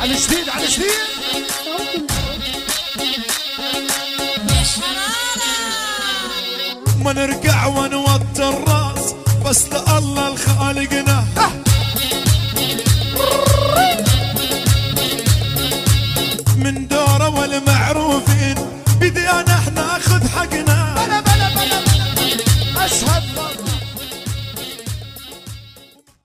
على جديد على جديد ما نرجع ونوطي الراس بس لله الخالقنا. من دوره والمعروفين بدينا إحنا ناخذ حقنا. بلا بلا بلا بلا أشهد